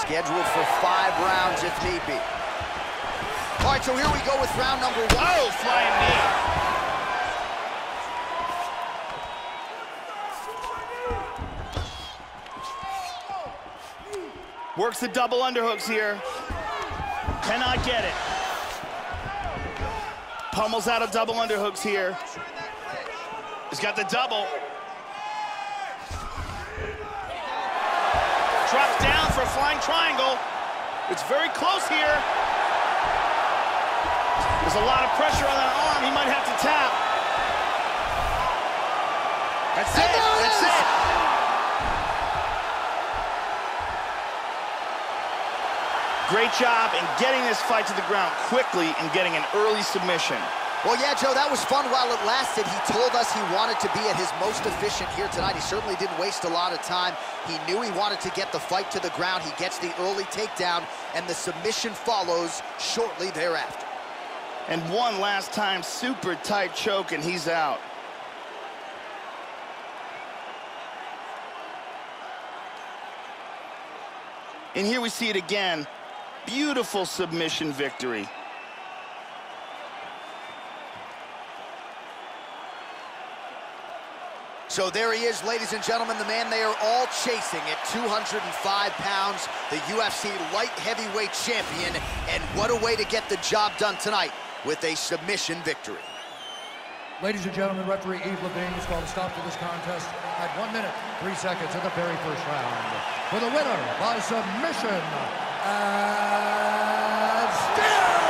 scheduled for five rounds if need be. All right, so here we go with round number one. Oh, flying knee. Works the double underhooks here. Cannot get it. Pummels out of double underhooks here. He's got the double. Flying triangle. It's very close here. There's a lot of pressure on that arm. He might have to tap. That's it. That's it. Great job in getting this fight to the ground quickly and getting an early submission. Well, yeah, Joe, that was fun while it lasted. He told us he wanted to be at his most efficient here tonight. He certainly didn't waste a lot of time. He knew he wanted to get the fight to the ground. He gets the early takedown, and the submission follows shortly thereafter. And one last time, super tight choke, and he's out. And here we see it again. Beautiful submission victory. So there he is, ladies and gentlemen, the man they are all chasing at 205 pounds, the UFC light heavyweight champion, and what a way to get the job done tonight with a submission victory. Ladies and gentlemen, referee Yves Lavigne has called a stop to this contest at one minute, three seconds of the very first round. For the winner by submission, and still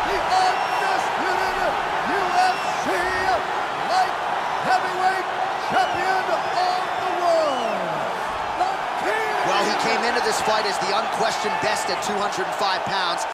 the undisputed UFC light heavyweight champion of the world, the King! Well, he came into this fight as the unquestioned best at 205 pounds.